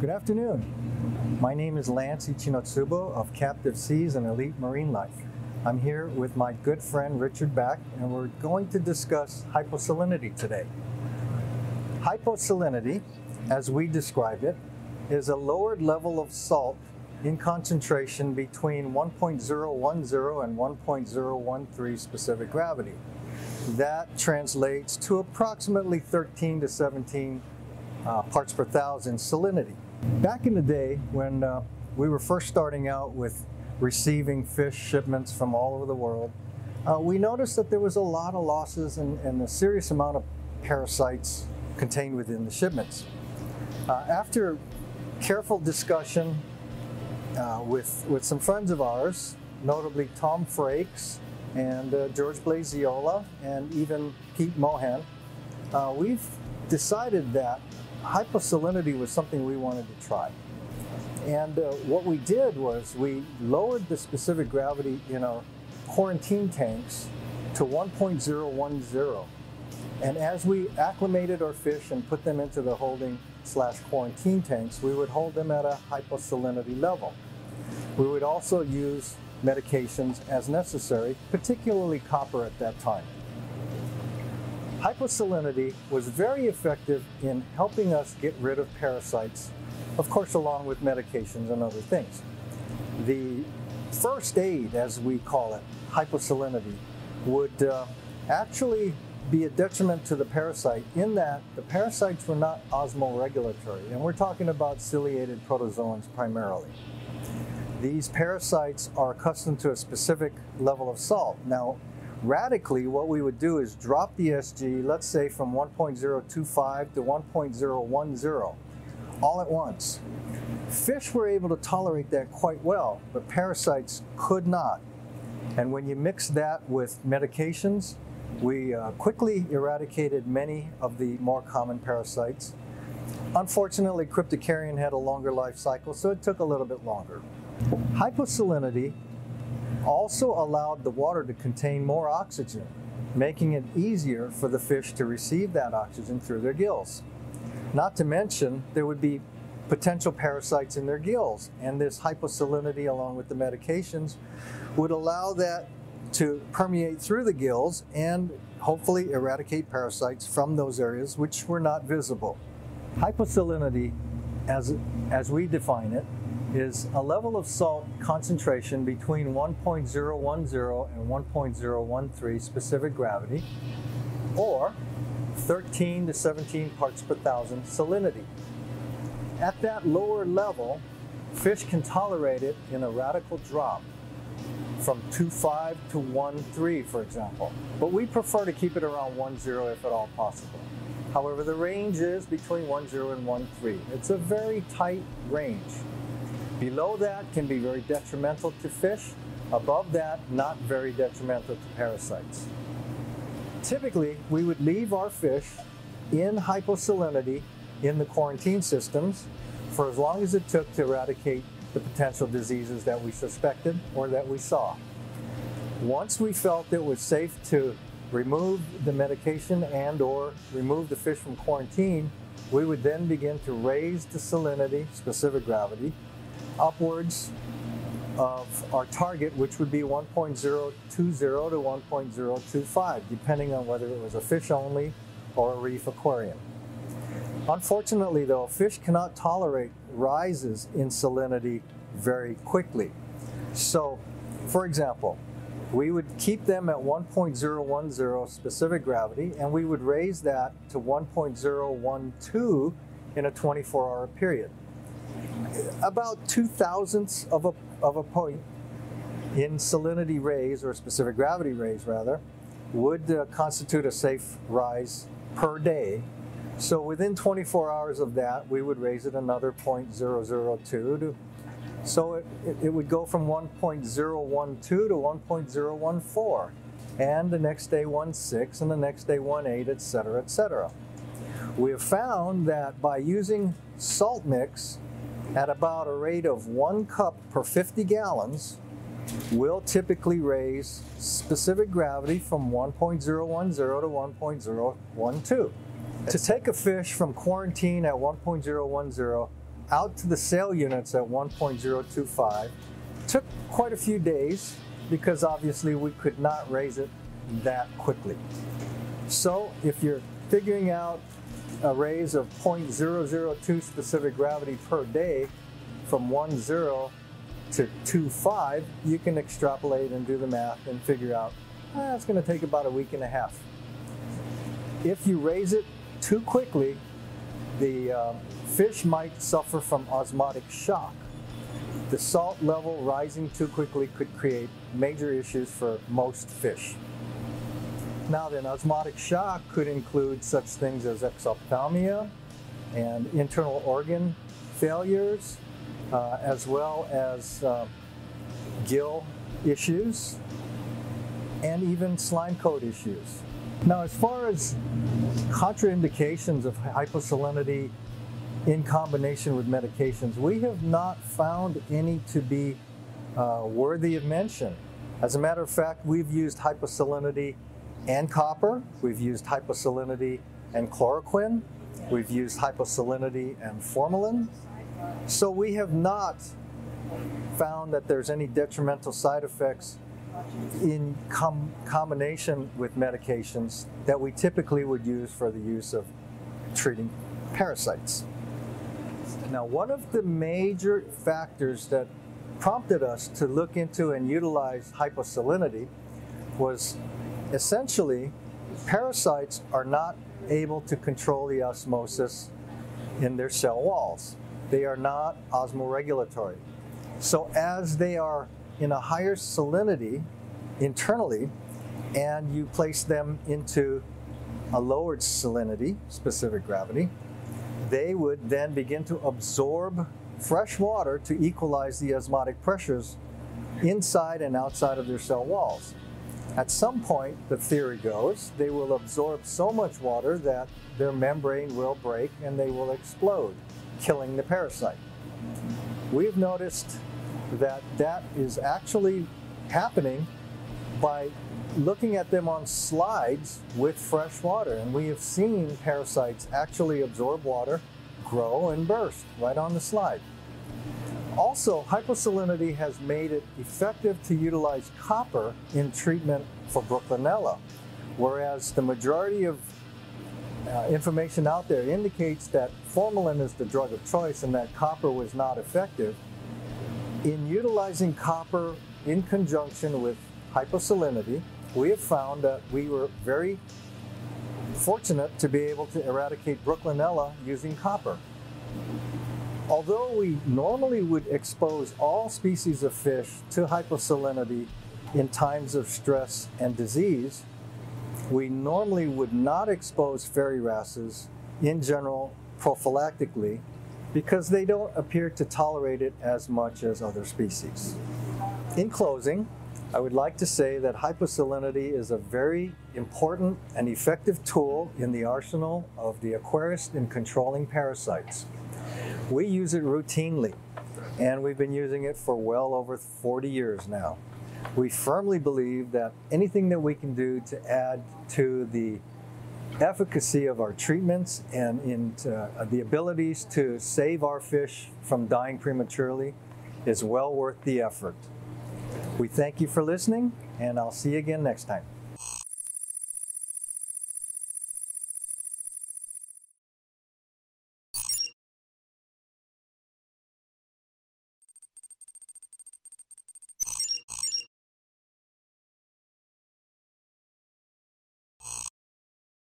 Good afternoon. My name is Lance Ichinotsubo of Captive Seas and Elite Marine Life. I'm here with my good friend Richard Back, and we're going to discuss hyposalinity today. Hyposalinity, as we describe it, is a lowered level of salt in concentration between 1.010 and 1.013 specific gravity. That translates to approximately 13 to 17 uh, parts per thousand salinity. Back in the day when uh, we were first starting out with receiving fish shipments from all over the world, uh, we noticed that there was a lot of losses and, and a serious amount of parasites contained within the shipments. Uh, after careful discussion uh, with, with some friends of ours, notably Tom Frakes and uh, George Blasiola and even Pete Mohan, we've decided that hyposalinity was something we wanted to try. And uh, what we did was we lowered the specific gravity in our quarantine tanks to 1.010. And as we acclimated our fish and put them into the holding slash quarantine tanks, we would hold them at a hyposalinity level. We would also use medications as necessary, particularly copper at that time. Hyposalinity was very effective in helping us get rid of parasites, of course, along with medications and other things. The first aid, as we call it, hyposalinity, would uh, actually be a detriment to the parasite in that the parasites were not osmoregulatory, and we're talking about ciliated protozoans primarily. These parasites are accustomed to a specific level of salt. Now, radically, what we would do is drop the SG, let's say from 1.025 to 1.010, all at once. Fish were able to tolerate that quite well, but parasites could not. And when you mix that with medications, we uh, quickly eradicated many of the more common parasites. Unfortunately, cryptocaryon had a longer life cycle, so it took a little bit longer. Hyposalinity also allowed the water to contain more oxygen, making it easier for the fish to receive that oxygen through their gills. Not to mention, there would be potential parasites in their gills, and this hyposalinity, along with the medications, would allow that to permeate through the gills and hopefully eradicate parasites from those areas which were not visible. Hyposalinity, as, as we define it, is a level of salt concentration between 1.010 and 1.013 specific gravity, or 13 to 17 parts per thousand salinity. At that lower level, fish can tolerate it in a radical drop from 2.5 to 1.3, for example. But we prefer to keep it around 1.0 if at all possible. However, the range is between 1.0 and 1.3. It's a very tight range. Below that can be very detrimental to fish. Above that, not very detrimental to parasites. Typically, we would leave our fish in hyposalinity in the quarantine systems for as long as it took to eradicate the potential diseases that we suspected or that we saw. Once we felt it was safe to remove the medication and or remove the fish from quarantine, we would then begin to raise the salinity, specific gravity, upwards of our target, which would be 1.020 to 1.025, depending on whether it was a fish only or a reef aquarium. Unfortunately, though, fish cannot tolerate rises in salinity very quickly. So, for example, we would keep them at 1.010 specific gravity and we would raise that to 1.012 in a 24 hour period about two thousandths of a, of a point in salinity raise, or specific gravity raise rather, would uh, constitute a safe rise per day. So within 24 hours of that, we would raise it another 0.002 to so it, it, it would go from 1.012 to 1.014 and the next day 1.6 and the next day 1.8 etc etc we have found that by using salt mix at about a rate of one cup per 50 gallons will typically raise specific gravity from 1.010 to 1.012. To take a fish from quarantine at 1.010 out to the sale units at 1.025. Took quite a few days because obviously we could not raise it that quickly. So if you're figuring out a raise of 0.002 specific gravity per day from 1 0 to 2 5, you can extrapolate and do the math and figure out ah, it's going to take about a week and a half. If you raise it too quickly, the uh, fish might suffer from osmotic shock. The salt level rising too quickly could create major issues for most fish. Now then, osmotic shock could include such things as exophthalmia and internal organ failures, uh, as well as uh, gill issues, and even slime coat issues. Now, as far as contraindications of hyposalinity in combination with medications, we have not found any to be uh, worthy of mention. As a matter of fact, we've used hyposalinity and copper, we've used hyposalinity and chloroquine, we've used hyposalinity and formalin. So we have not found that there's any detrimental side effects in com combination with medications that we typically would use for the use of treating parasites. Now, one of the major factors that prompted us to look into and utilize hyposalinity was essentially parasites are not able to control the osmosis in their cell walls. They are not osmoregulatory. So as they are in a higher salinity internally, and you place them into a lowered salinity, specific gravity, they would then begin to absorb fresh water to equalize the osmotic pressures inside and outside of their cell walls. At some point, the theory goes, they will absorb so much water that their membrane will break and they will explode, killing the parasite. We've noticed that that is actually happening by looking at them on slides with fresh water. And we have seen parasites actually absorb water, grow, and burst right on the slide. Also, hyposalinity has made it effective to utilize copper in treatment for Brooklynella, whereas the majority of uh, information out there indicates that formalin is the drug of choice and that copper was not effective. In utilizing copper in conjunction with hyposalinity, we have found that we were very fortunate to be able to eradicate Brooklynella using copper. Although we normally would expose all species of fish to hyposalinity in times of stress and disease, we normally would not expose fairy wrasses in general prophylactically because they don't appear to tolerate it as much as other species. In closing, I would like to say that hyposalinity is a very important and effective tool in the arsenal of the aquarist in controlling parasites. We use it routinely, and we've been using it for well over 40 years now. We firmly believe that anything that we can do to add to the efficacy of our treatments and in uh, the abilities to save our fish from dying prematurely is well worth the effort. We thank you for listening, and I'll see you again next time.